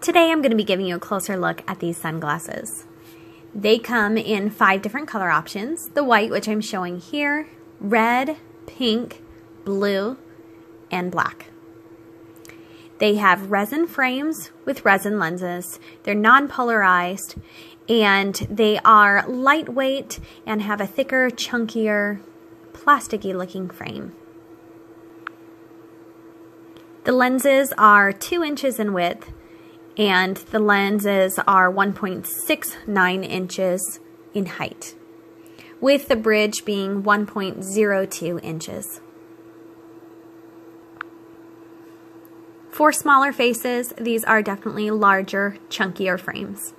Today I'm going to be giving you a closer look at these sunglasses. They come in five different color options. The white, which I'm showing here, red, pink, blue, and black. They have resin frames with resin lenses. They're non-polarized and they are lightweight and have a thicker, chunkier, plasticky looking frame. The lenses are two inches in width and the lenses are 1.69 inches in height, with the bridge being 1.02 inches. For smaller faces, these are definitely larger, chunkier frames.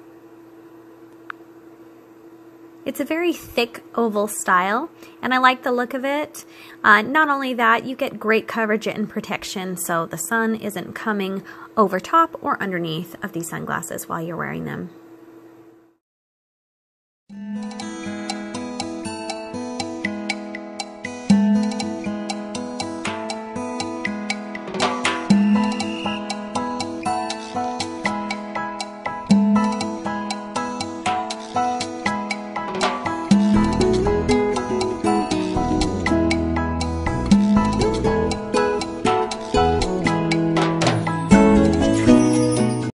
It's a very thick oval style, and I like the look of it. Uh, not only that, you get great coverage and protection, so the sun isn't coming over top or underneath of these sunglasses while you're wearing them.